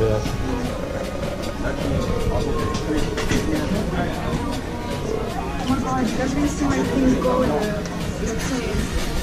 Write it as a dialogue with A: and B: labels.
A: bit.
B: Oh my god, you makes see my go there. the.